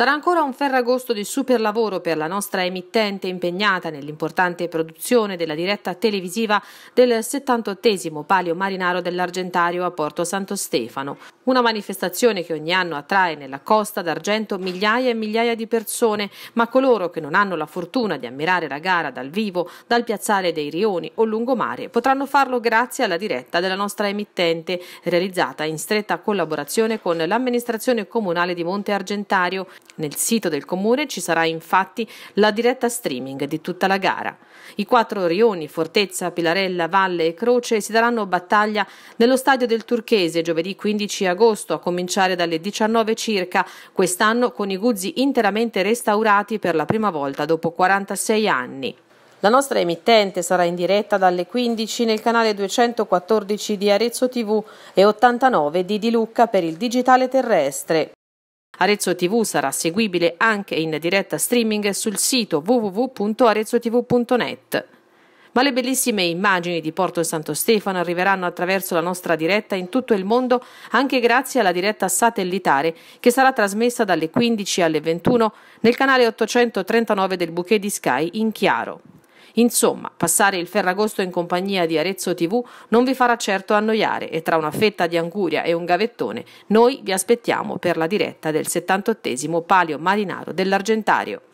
Sarà ancora un ferragosto di super lavoro per la nostra emittente impegnata nell'importante produzione della diretta televisiva del 78 Palio Marinaro dell'Argentario a Porto Santo Stefano, una manifestazione che ogni anno attrae nella Costa d'Argento migliaia e migliaia di persone, ma coloro che non hanno la fortuna di ammirare la gara dal vivo, dal piazzale dei Rioni o lungomare, potranno farlo grazie alla diretta della nostra emittente, realizzata in stretta collaborazione con l'amministrazione comunale di Monte Argentario nel sito del comune ci sarà infatti la diretta streaming di tutta la gara. I quattro rioni, Fortezza, Pilarella, Valle e Croce si daranno battaglia nello stadio del Turchese giovedì 15 agosto, a cominciare dalle 19 circa, quest'anno con i Guzzi interamente restaurati per la prima volta dopo 46 anni. La nostra emittente sarà in diretta dalle 15 nel canale 214 di Arezzo TV e 89 di Di Lucca per il digitale terrestre. Arezzo TV sarà seguibile anche in diretta streaming sul sito www.arezzotv.net. Ma le bellissime immagini di Porto Santo Stefano arriveranno attraverso la nostra diretta in tutto il mondo anche grazie alla diretta satellitare che sarà trasmessa dalle 15 alle 21 nel canale 839 del Bouquet di Sky in chiaro. Insomma, passare il Ferragosto in compagnia di Arezzo TV non vi farà certo annoiare e tra una fetta di anguria e un gavettone noi vi aspettiamo per la diretta del 78 Palio Marinaro dell'Argentario.